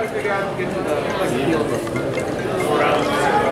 Obrigado, to